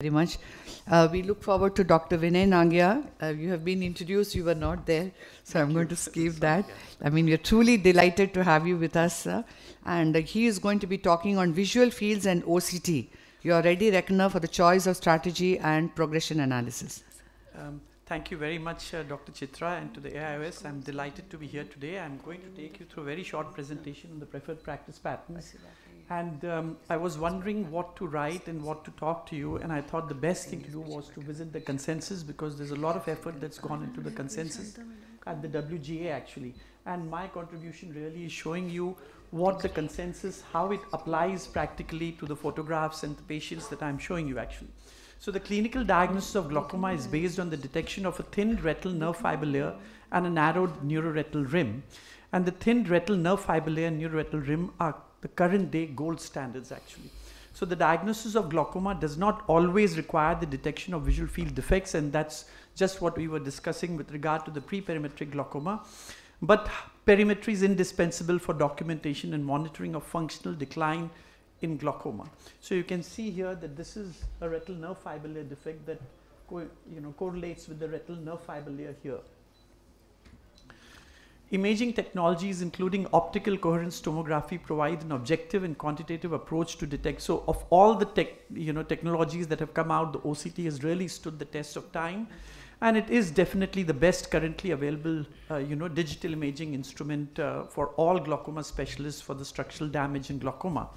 very much. Uh, we look forward to Dr. Vinay Nangia. Uh, you have been introduced, you were not there, so I'm going to skip that. I mean, we're truly delighted to have you with us, uh, and he is going to be talking on visual fields and OCT. You are ready, reckoner, for the choice of strategy and progression analysis. Um, thank you very much, uh, Dr. Chitra, and to the AIOS. I'm delighted to be here today. I'm going to take you through a very short presentation on the preferred practice patterns. And um, I was wondering what to write and what to talk to you, and I thought the best thing to do was to visit the consensus because there's a lot of effort that's gone into the consensus at the WGA actually. And my contribution really is showing you what the consensus, how it applies practically to the photographs and the patients that I'm showing you actually. So the clinical diagnosis of glaucoma is based on the detection of a thin retinal nerve fiber layer and a narrowed neuroretinal rim. And the thin retinal nerve fiber layer and neuroretinal rim are the current day gold standards actually. So the diagnosis of glaucoma does not always require the detection of visual field defects and that's just what we were discussing with regard to the pre-perimetric glaucoma. But perimetry is indispensable for documentation and monitoring of functional decline in glaucoma. So you can see here that this is a retinal nerve fiber layer defect that you know, correlates with the retinal nerve fiber layer here. Imaging technologies, including optical coherence tomography, provide an objective and quantitative approach to detect. So, of all the tech, you know, technologies that have come out, the OCT has really stood the test of time, and it is definitely the best currently available, uh, you know, digital imaging instrument uh, for all glaucoma specialists for the structural damage in glaucoma.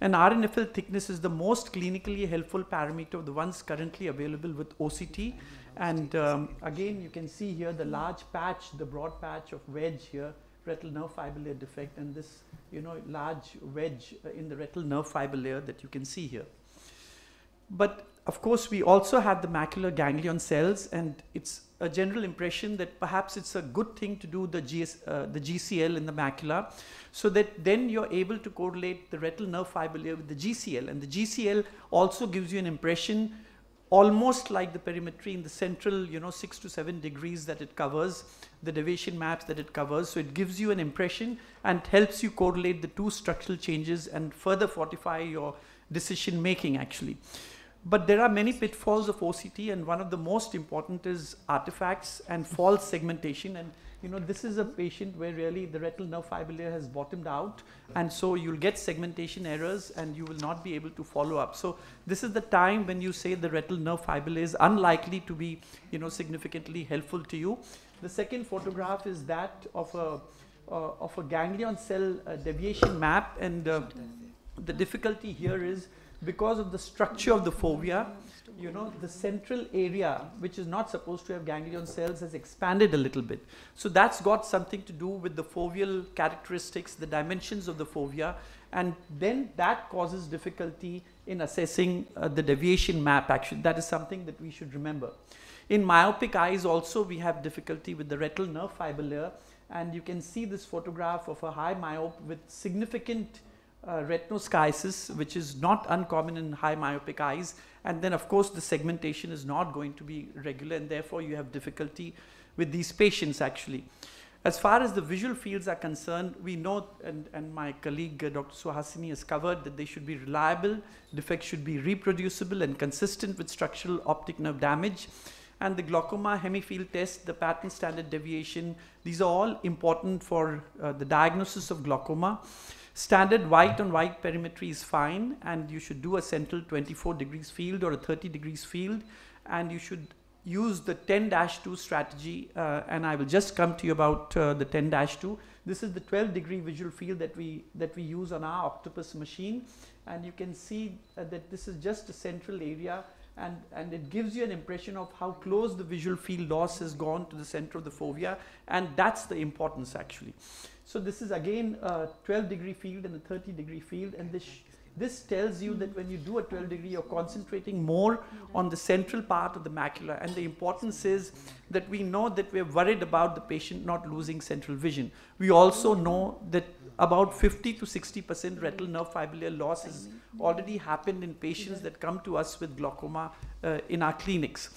And RNFL thickness is the most clinically helpful parameter of the ones currently available with OCT and um, again, you can see here the large patch, the broad patch of wedge here, retinal nerve fiber layer defect, and this, you know, large wedge uh, in the retinal nerve fiber layer that you can see here. But of course, we also have the macular ganglion cells, and it's a general impression that perhaps it's a good thing to do the, GS, uh, the GCL in the macula, so that then you're able to correlate the retinal nerve fiber layer with the GCL, and the GCL also gives you an impression almost like the perimetry in the central, you know, six to seven degrees that it covers, the deviation maps that it covers. So it gives you an impression and helps you correlate the two structural changes and further fortify your decision making actually. But there are many pitfalls of OCT and one of the most important is artifacts and false segmentation. And you know, this is a patient where really the retinal nerve fiber layer has bottomed out and so you'll get segmentation errors and you will not be able to follow up. So this is the time when you say the retinal nerve fiber layer is unlikely to be, you know, significantly helpful to you. The second photograph is that of a, uh, of a ganglion cell uh, deviation map and uh, the difficulty here is because of the structure of the fovea, you know, the central area, which is not supposed to have ganglion cells, has expanded a little bit. So that's got something to do with the foveal characteristics, the dimensions of the fovea, and then that causes difficulty in assessing uh, the deviation map actually. That is something that we should remember. In myopic eyes also we have difficulty with the retinal nerve fiber layer and you can see this photograph of a high myope with significant uh, retinoschisis, which is not uncommon in high myopic eyes. And then, of course, the segmentation is not going to be regular, and therefore, you have difficulty with these patients actually. As far as the visual fields are concerned, we know, and, and my colleague uh, Dr. Suhasini has covered, that they should be reliable, defects should be reproducible and consistent with structural optic nerve damage. And the glaucoma hemifield test, the pattern standard deviation, these are all important for uh, the diagnosis of glaucoma. Standard white on white perimetry is fine and you should do a central 24 degrees field or a 30 degrees field and you should use the 10-2 strategy uh, and I will just come to you about uh, the 10-2. This is the 12 degree visual field that we that we use on our octopus machine and you can see uh, that this is just a central area and, and it gives you an impression of how close the visual field loss has gone to the center of the fovea. And that's the importance actually. So this is again a 12 degree field and a 30 degree field. And this this tells you that when you do a 12 degree you're concentrating more on the central part of the macula and the importance is that we know that we're worried about the patient not losing central vision. We also know that about 50 to 60% retinal nerve fiber layer loss has already happened in patients that come to us with glaucoma uh, in our clinics.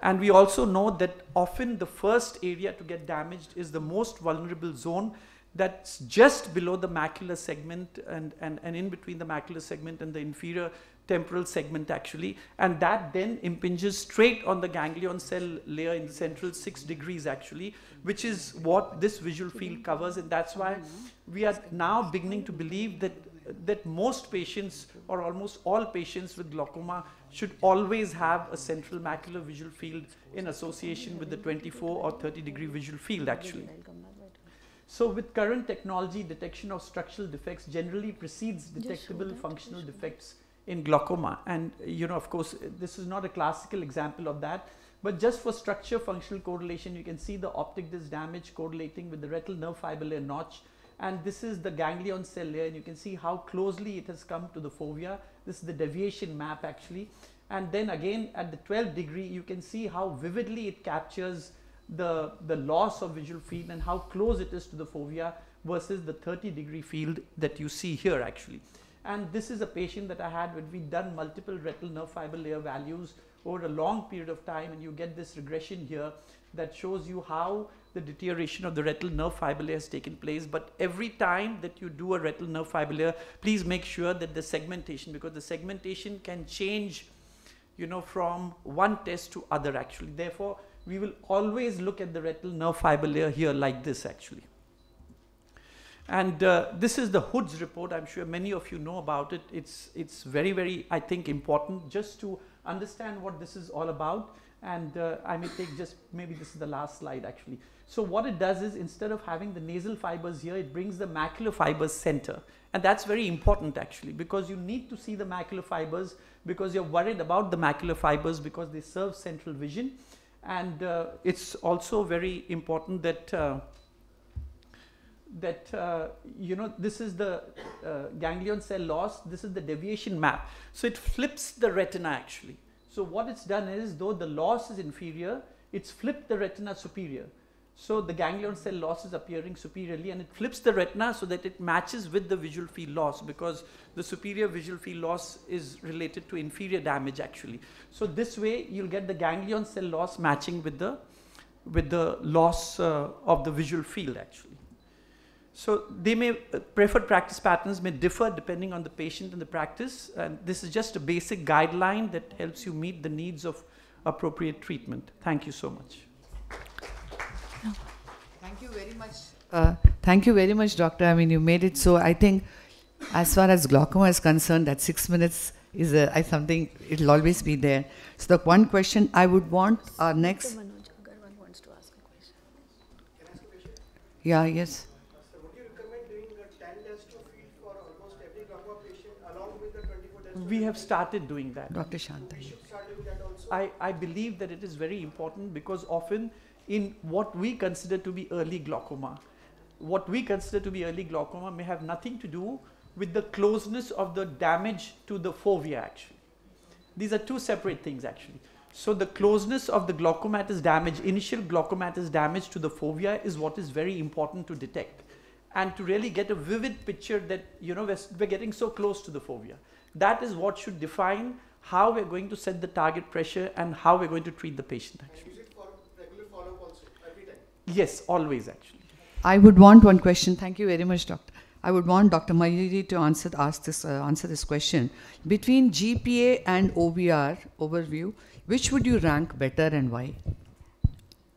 And we also know that often the first area to get damaged is the most vulnerable zone that's just below the macular segment and, and, and in between the macular segment and the inferior temporal segment actually, and that then impinges straight on the ganglion cell layer in the central six degrees actually, which is what this visual field covers, and that's why we are now beginning to believe that that most patients or almost all patients with glaucoma should always have a central macular visual field in association with the 24 or 30 degree visual field actually. So with current technology, detection of structural defects generally precedes detectable functional defects in glaucoma. And you know, of course, this is not a classical example of that, but just for structure functional correlation, you can see the optic disc damage correlating with the retinal nerve fiber layer notch. And this is the ganglion cell layer, and you can see how closely it has come to the fovea. This is the deviation map actually. And then again at the 12 degree, you can see how vividly it captures the, the loss of visual field and how close it is to the fovea versus the 30 degree field that you see here actually. And this is a patient that I had when we done multiple retinal nerve fiber layer values over a long period of time and you get this regression here that shows you how the deterioration of the retinal nerve fiber layer has taken place. But every time that you do a retinal nerve fiber layer, please make sure that the segmentation, because the segmentation can change, you know, from one test to other actually. Therefore, we will always look at the retinal nerve fiber layer here like this actually. And uh, this is the Hood's report. I'm sure many of you know about it. It's, it's very, very, I think, important just to understand what this is all about. And uh, I may take just, maybe this is the last slide actually. So what it does is instead of having the nasal fibers here, it brings the macular fibers center. And that's very important actually because you need to see the macular fibers because you're worried about the macular fibers because they serve central vision and uh, it's also very important that uh, that uh, you know this is the uh, ganglion cell loss. This is the deviation map. So it flips the retina actually. So what it's done is though the loss is inferior it's flipped the retina superior so the ganglion cell loss is appearing superiorly and it flips the retina so that it matches with the visual field loss because the superior visual field loss is related to inferior damage actually. So this way you'll get the ganglion cell loss matching with the with the loss uh, of the visual field actually. So they may uh, preferred practice patterns may differ depending on the patient and the practice and this is just a basic guideline that helps you meet the needs of appropriate treatment. Thank you so much. Thank you very much. Uh, thank you very much, doctor. I mean, you made it so. I think, as far as glaucoma is concerned, that six minutes is a, I something. It'll always be there. So the one question I would want our next. Manoj Agarwal wants to ask a question. Yeah. Yes. So would you recommend doing a 10 test to field for almost every glaucoma patient along with the 24 test? We have started doing that. Dr. Shanta. We should start doing that also. I, I believe that it is very important because often in what we consider to be early glaucoma, what we consider to be early glaucoma may have nothing to do with the closeness of the damage to the fovea actually. These are two separate things actually. So the closeness of the glaucomatous damage, initial glaucomatous damage to the fovea is what is very important to detect. And to really get a vivid picture that, you know, we're, we're getting so close to the fovea. That is what should define how we're going to set the target pressure and how we're going to treat the patient actually. Use it for regular follow-up also, every time. Yes, always actually. I would want one question. Thank you very much, doctor. I would want Dr. Mayuri to answer ask this uh, answer this question. Between GPA and OVR overview, which would you rank better and why?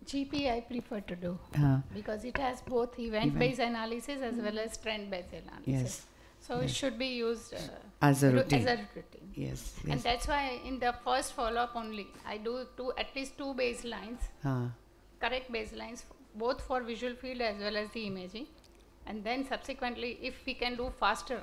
GPA I prefer to do Uh, because it has both event-based analysis as well as trend-based analysis. yes, So it should be used uh, as a ru- routine. as a routine. yes, And that's why in the first follow-up only, I do two at least two baselines, Uh, correct baselines, both for visual field as well as the imaging. And then subsequently, if we can do faster,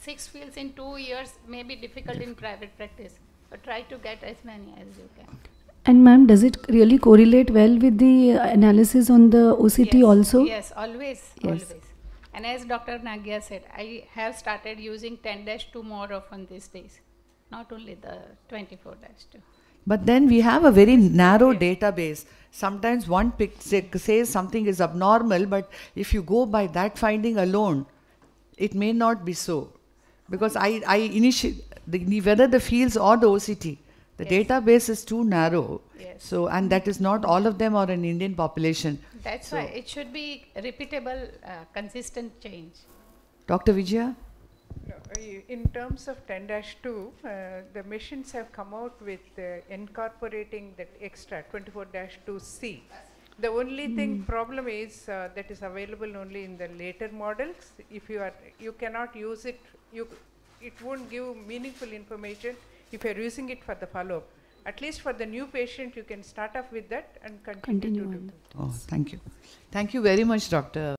six fields in two years may be difficult in private practice, but try to get as many as you can. And ma'am, does it really correlate well with the analysis on the OCT Yes, also? Yes, always, Yes. always. And as Dr. Nangia said, I have started using 10 dash 2 more often these days, not only the 24 dash 2. But then we have a very narrow database. Sometimes one pic say, says something is abnormal, but if you go by that finding alone, it may not be so. Because I, I initiate the, whether the fields or the OCT, the Yes. database is too narrow. Yes. So, and that is not all of them are an Indian population. That's why it should be repeatable, uh, consistent change. Dr. Vijaya? No, I- In terms of 10-2, uh, the machines have come out with uh, incorporating that extra 24-2C. The only thing problem is uh, that is available only in the later models. If you are, you cannot use it, you, it won't give meaningful information if you are using it for the follow-up. At least for the new patient, you can start off with that and continue Continue to on do. that. Oh, thank you. Thank you very much, Dr.